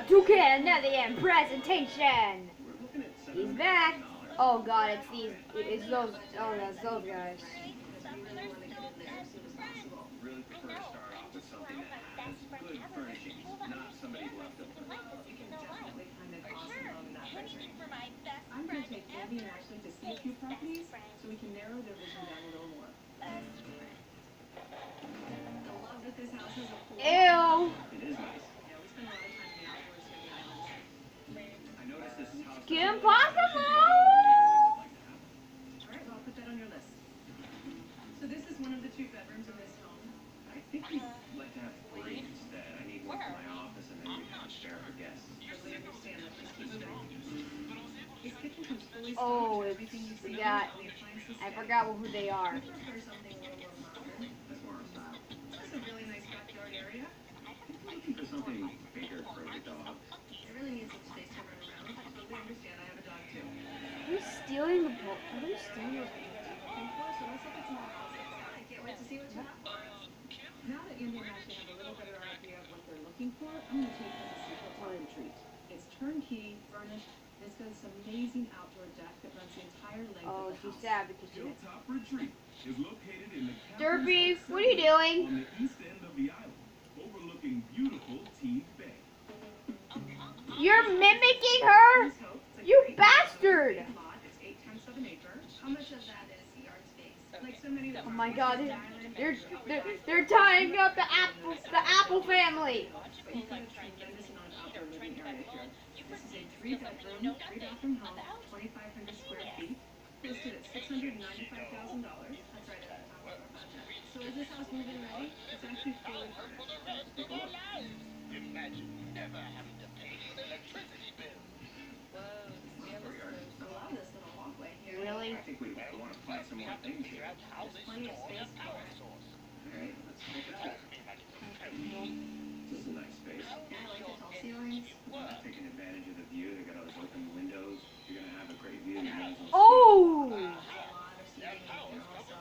A toucan Netherland presentation. We're looking at He's back. Oh god, it's these, it's those, oh that's those guys. To. I'm going to take and Ashley to see a few properties so we can narrow their vision down a little more. Ew. Yeah, we spend a lot of time in the outdoors here in the islands. I noticed this house. Kim Possible. All right, well, I'll put that on your list. So this is one of the two bedrooms in this home. I think we'd like to have three instead. I need one for my office and then we can share for guests. Totally understand that this is. His kitchen comes fully Oh, stocked with it's- everything you oh, see got- the appliances I stand. forgot who they are. We prefer something a little more modern. That's more our style. This is a really nice backyard area. I'm looking for something bigger for the dog. It really needs some space to run around. I totally understand. I have a dog too. Who's stealing the book? Are they stealing the Of course, so let's look at some houses. I can't wait to see what you have. Now that Andy and Ashley have a little better idea of what they're looking for, I'm going to take them to Secret Park Retreat. It's turnkey, furnished, and it's got this amazing outdoor deck that runs the entire length Oh, of the she's house. sad because she Hilltop Retreat is located in the Derby, what are you doing? Like so many of the Oh my properties god, on the they're, island, they're, they're, they're tying up the apple, the apple family. But you've got a tremendous amount of outdoor living area here. This is a three-bedroom, three-bathroom home, 2,500 square feet, listed at $695,000. That's right at the top of our budget. So is this house move-in ready? It's actually fully furnished. Imagine never having to Really? I think we want to plant some more things here. How this Plenty of space for it. Alright, let's look at that. This is a nice space. Yeah, I like the tall ceilings. Taking advantage of the view, they got all those open windows. You're gonna have a great view. You might as Oh! A lot of seating here also.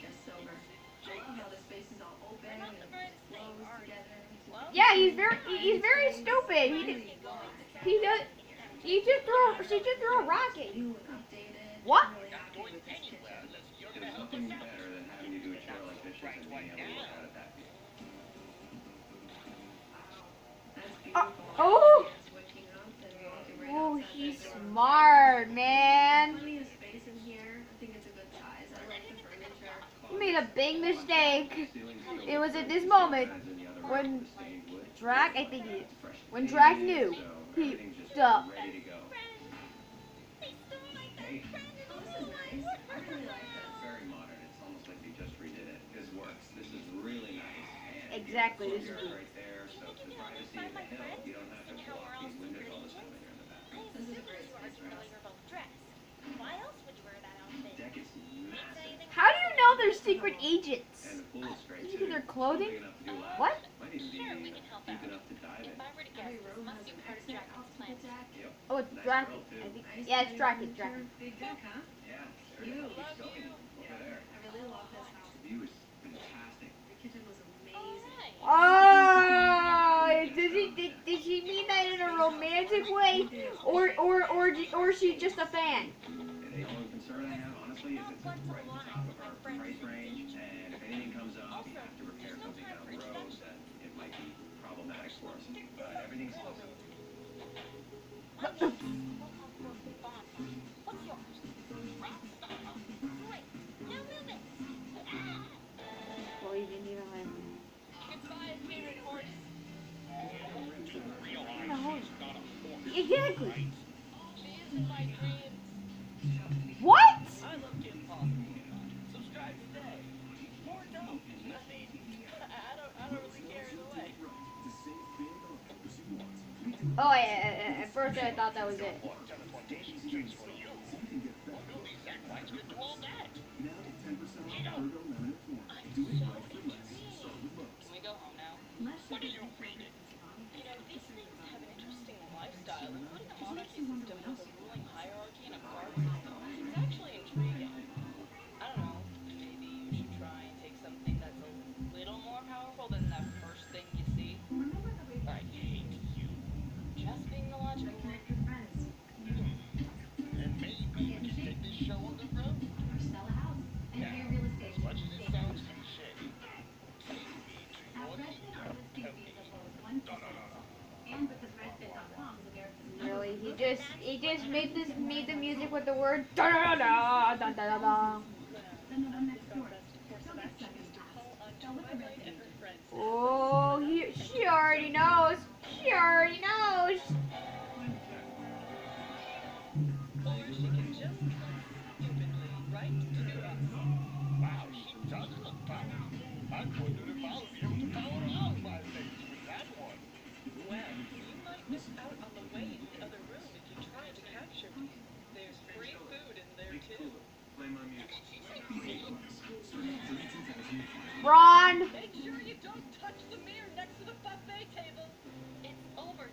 Just silver. I love how the space is all open and it flows together. It's just Yeah, he's very, he's very stupid. He, did- really long. He does, he just threw, she just threw a rocket. What? You. Uh, oh! Oh, he's smart, man. You made a big mistake. It was at this moment when. Drac, I think he, when Drac knew, so he everything's just duh. ready to go. Hey, this is nice. I really like this. very modern. It's almost like they just redid it. This works. This is really nice. And Exactly, this is right there, so the privacy of the hill, you don't have to block these windows all the time when you're in the back. This is a great space for us. Deck is massive, How do you know they're secret agents? and the pool is great Look too. at their clothing. Big enough to do laps. What? Might even be uh, deep enough to dive in. Every room has an exit out to the deck. Oh, it's Drac. I think, yeah, it's Drac. It's Drac. Big deck, huh? Yeah, sure. You. Keep going over there. I really love this house. The view is fantastic. The kitchen was oh, amazing. Oh, does he did, did she mean that in a romantic way, or or or or is she just a fan? And the only concern I have, honestly, is it's right at the top of we do Oh, yeah, at, at first I thought that was it. Teleportation streets you. can get better. Movie Zach White's good to all that. Now get 10% off Pergo Laminate Form. Do it right for less. Start with Lowe's. Can we go home now? Less What are you reading? You know, these things have an lifestyle, including a monarchy system guys made this made the music with the word da da da da da da da.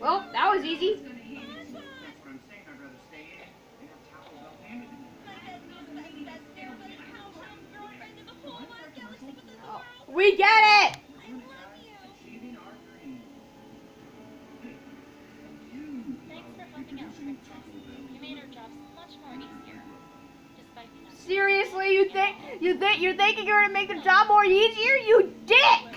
Well, that was easy. Oh, we get it! Seriously, you think you think you're thinking you're gonna make the job more easier? You dick!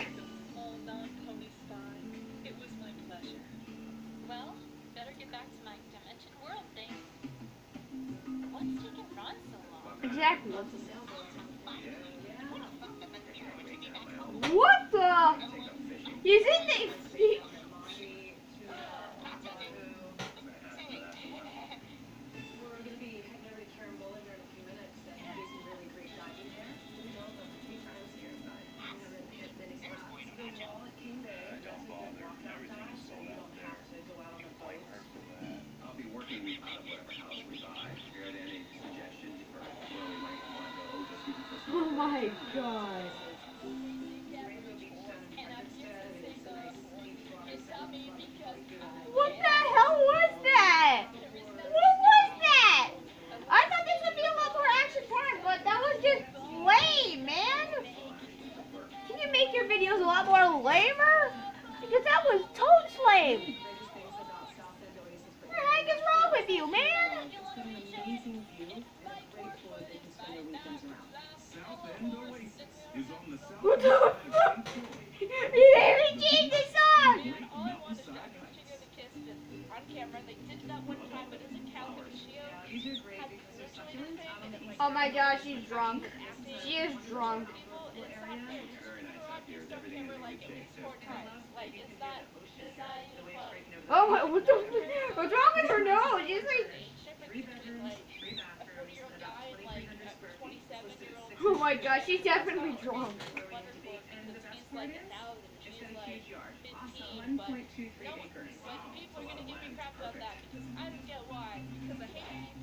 loves the sailboat. What the? He's in the... He god. What the hell was that? What was that? I thought this would be a lot more action packed, but that was just lame, man. Can you make your videos a lot more lamer? Because that was totes lame. What the heck is wrong with you, man? Oh my gosh, she's drunk. She is drunk. Oh my, what the, what's wrong with her nose? She's like... Oh my gosh, she's definitely drunk. Awesome. 1.23 acres. People are going to give me crap about that because I don't get why. Because I hate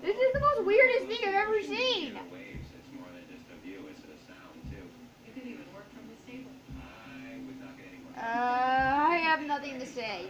This is the most weirdest thing I've ever seen. Uh, I have nothing to say.